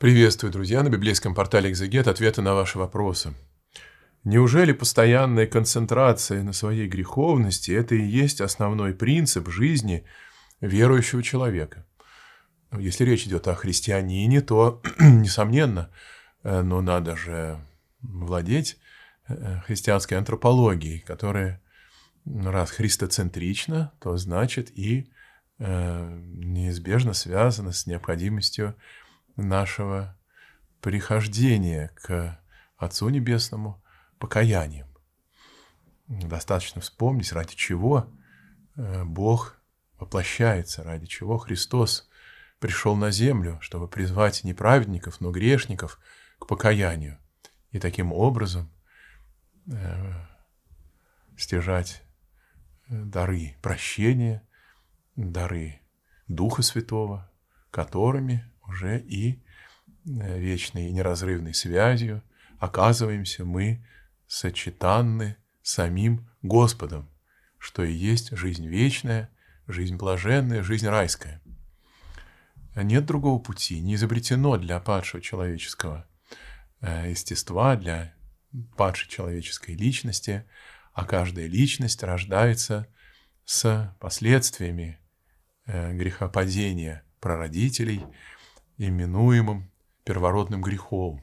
Приветствую, друзья, на библейском портале «Экзегет» ответы на ваши вопросы. Неужели постоянная концентрация на своей греховности – это и есть основной принцип жизни верующего человека? Если речь идет о христианине, то, несомненно, э, но надо же владеть э, христианской антропологией, которая, раз христоцентрична, то значит и э, неизбежно связана с необходимостью нашего прихождения к Отцу Небесному покаянием. Достаточно вспомнить, ради чего э, Бог воплощается, ради чего Христос пришел на землю, чтобы призвать не праведников, но грешников к покаянию. И таким образом э, стяжать э, дары прощения, дары Духа Святого, которыми уже и э, вечной и неразрывной связью оказываемся мы сочетанны самим Господом, что и есть жизнь вечная, жизнь блаженная, жизнь райская. Нет другого пути, не изобретено для падшего человеческого э, естества, для падшей человеческой личности, а каждая личность рождается с последствиями э, грехопадения прародителей – именуемым первородным грехом.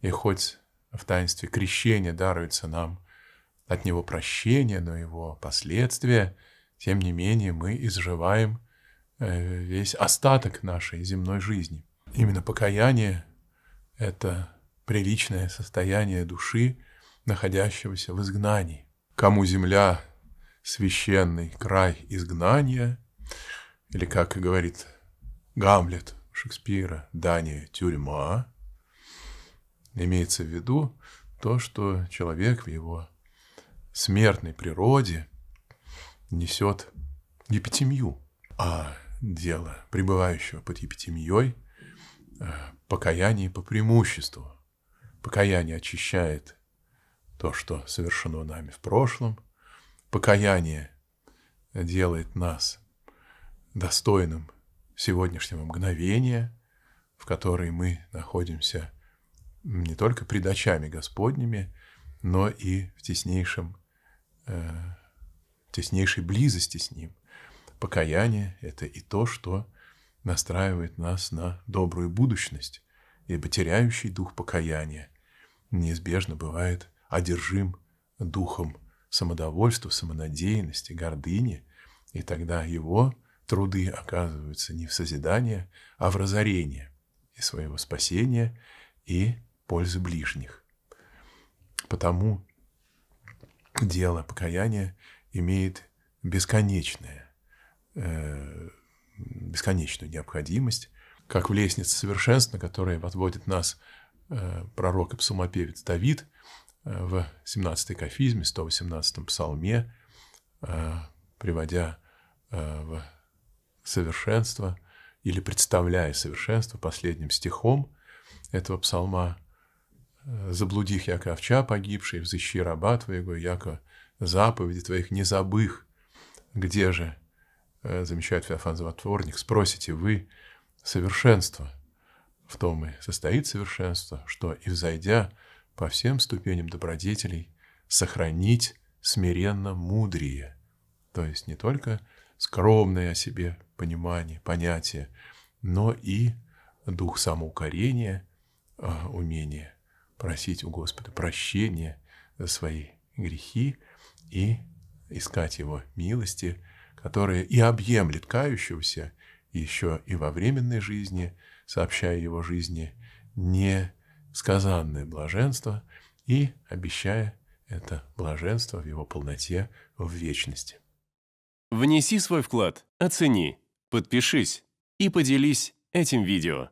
И хоть в таинстве крещения даруется нам от него прощение, но его последствия, тем не менее мы изживаем э, весь остаток нашей земной жизни. Именно покаяние – это приличное состояние души, находящегося в изгнании. Кому земля – священный край изгнания, или, как говорит Гамлет – Шекспира «Дания – тюрьма», имеется в виду то, что человек в его смертной природе несет епитемию, а дело пребывающего под епитемией э, – покаяние по преимуществу. Покаяние очищает то, что совершено нами в прошлом. Покаяние делает нас достойным сегодняшнего мгновения, в которой мы находимся не только пред очами Господними, но и в теснейшем, э, теснейшей близости с Ним. Покаяние – это и то, что настраивает нас на добрую будущность, ибо теряющий дух покаяния неизбежно бывает одержим духом самодовольства, самонадеянности, гордыни, и тогда его труды оказываются не в созидание, а в разорение и своего спасения, и пользы ближних. Потому дело покаяния имеет бесконечное, э, бесконечную необходимость, как в лестнице совершенства, которая отводит нас э, пророк и псалмопевец Давид э, в 17-й кафизме, 118-м псалме, э, приводя э, в совершенство или представляя совершенство последним стихом этого псалма «Заблудих, яко овча погибший, взыщи раба твоего, яко заповеди твоих не забых». Где же, э, замечает Феофан Завотворник, спросите вы совершенство? В том и состоит совершенство, что и взойдя по всем ступеням добродетелей, сохранить смиренно мудрее. То есть не только скромное о себе понимание, понятие, но и дух самоукорения, а, умение просить у Господа прощения за свои грехи и искать Его милости, которая и объемлет кающегося еще и во временной жизни, сообщая его жизни несказанное блаженство и обещая это блаженство в его полноте в вечности. Внеси свой вклад, оцени, подпишись и поделись этим видео.